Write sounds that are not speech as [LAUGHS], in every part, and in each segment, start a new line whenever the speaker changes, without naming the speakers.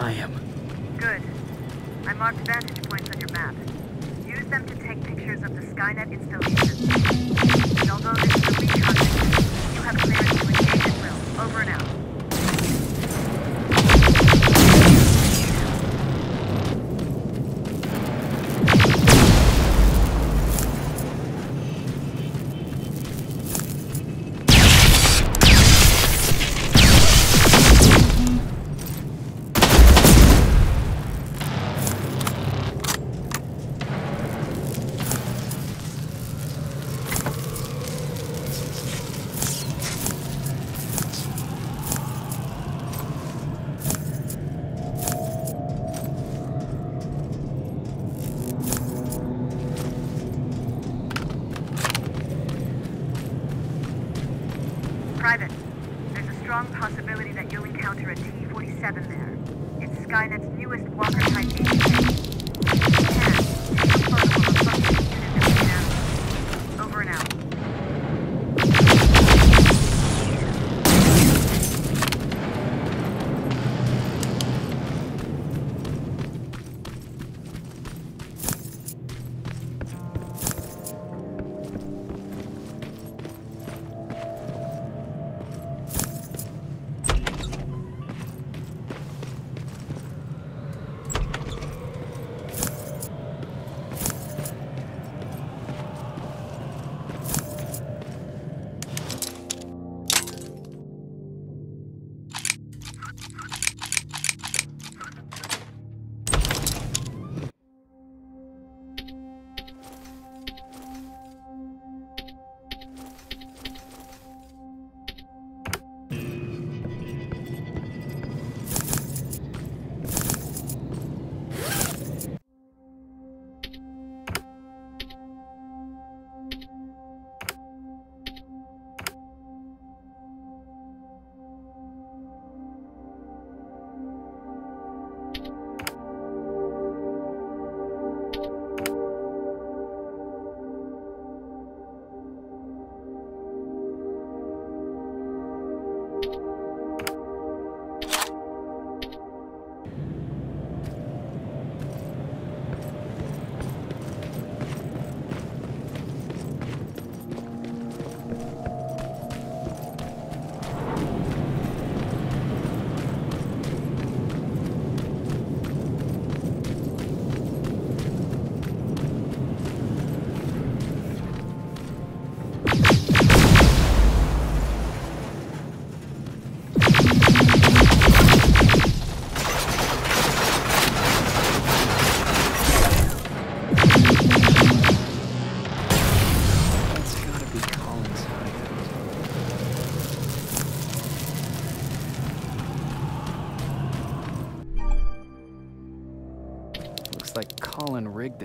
I am.
Good. I marked vantage points on your map. Use them to take pictures of the Skynet installation. And although this is a weak contact, you have clearance to engage at will. Over and out.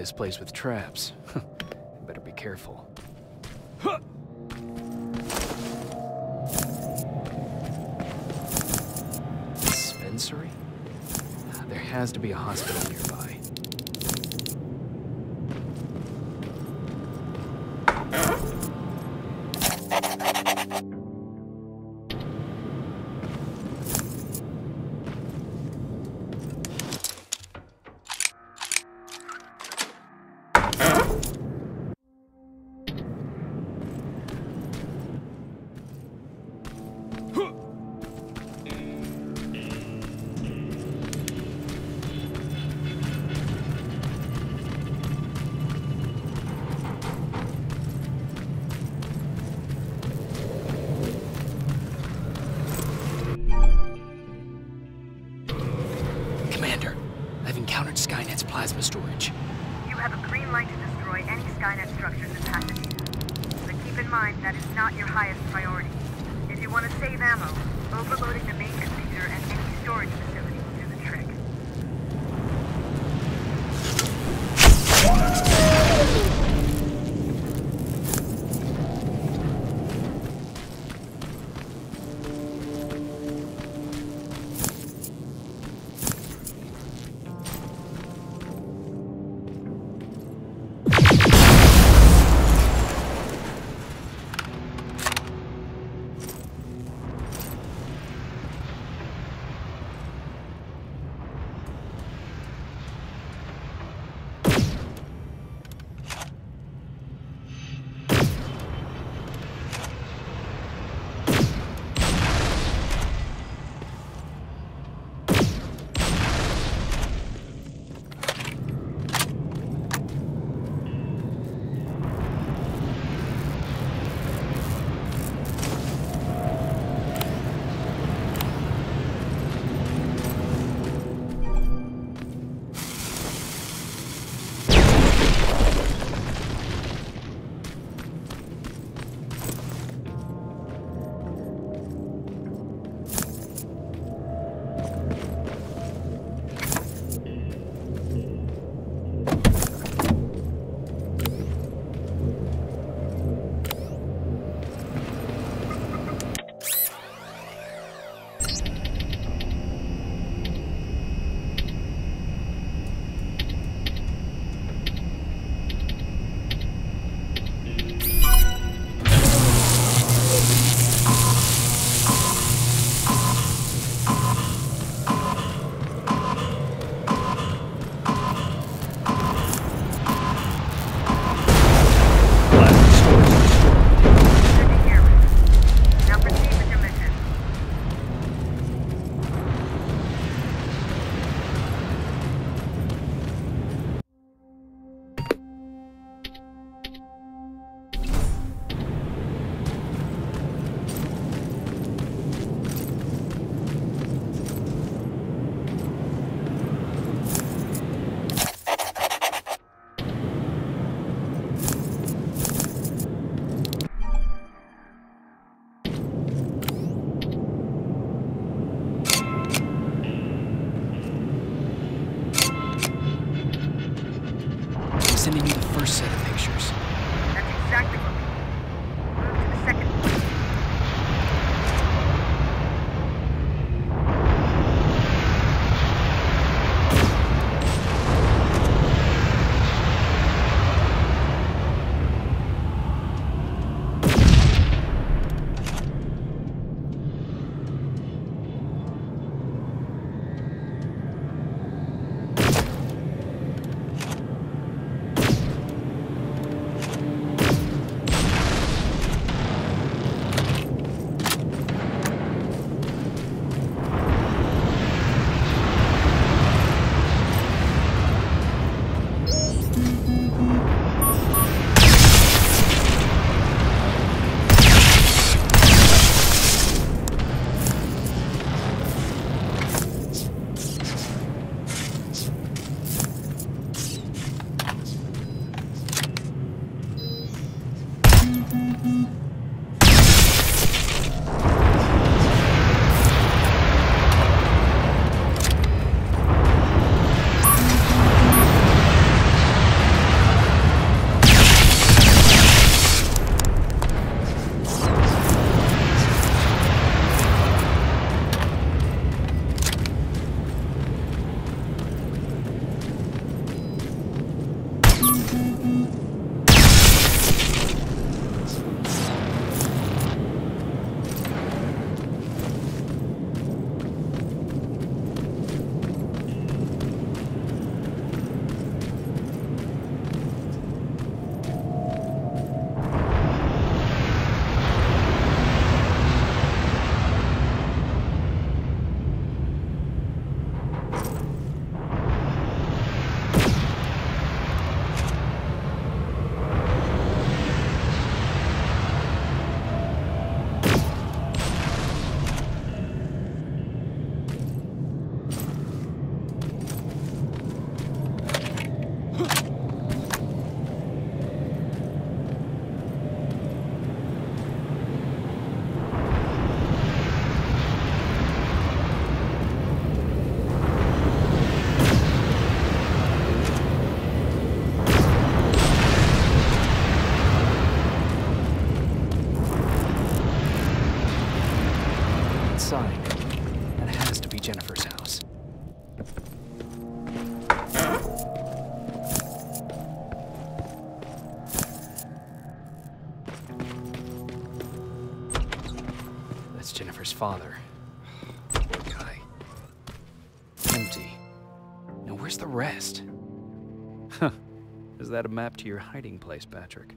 This place with traps. [LAUGHS] Better be careful. Dispensary? There has to be a hospital nearby. Encountered Skynet's plasma storage.
You have a green light to destroy any Skynet structures in Pasadena. But keep in mind that is not your highest priority. If you want to save ammo, overloading the main computer and any storage facility
Jennifer's father. Poor guy. Empty. Now where's the rest? Huh. [LAUGHS] Is that a map to your hiding place, Patrick?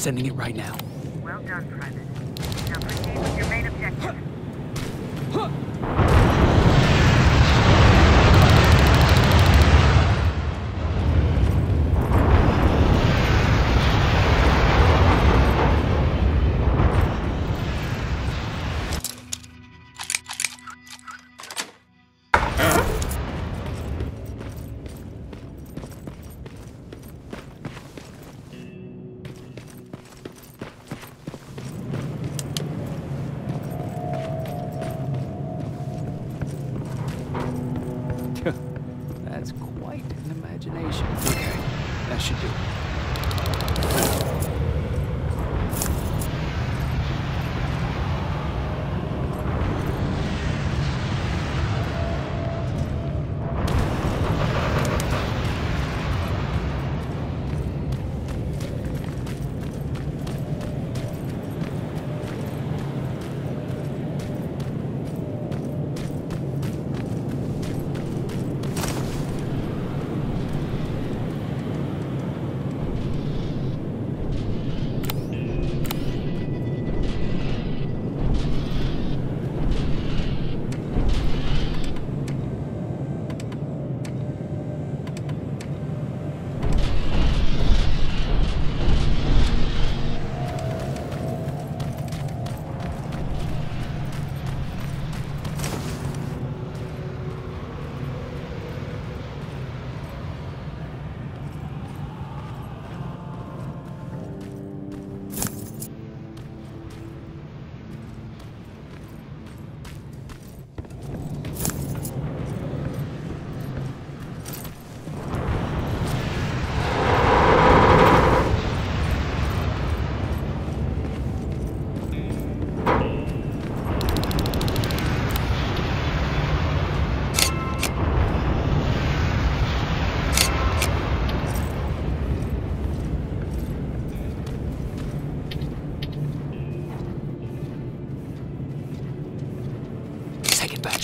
Sending it right now.
Well done, Private.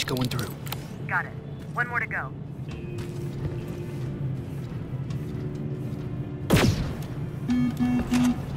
Going through.
Got it. One more to go.
Plasma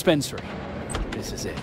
dispensary. This is it.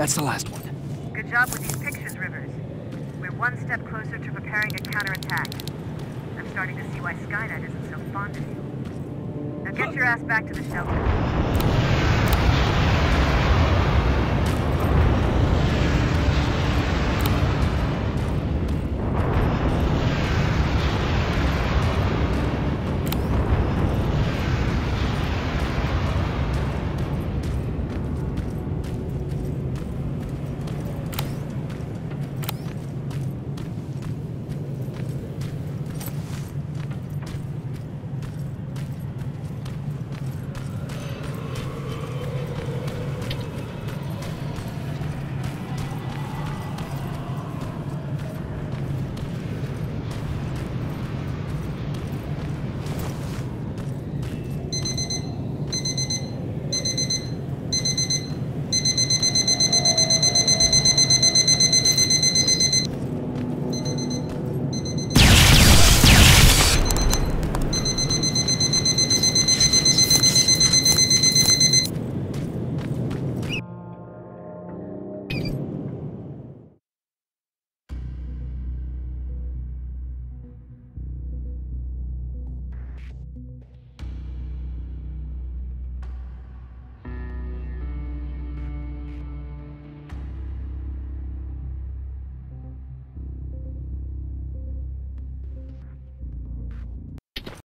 That's the last one.
Good job with these pictures, Rivers. We're one step closer to preparing a counterattack. I'm starting to see why Skynet isn't so fond of you. Now get your ass back to the shelter.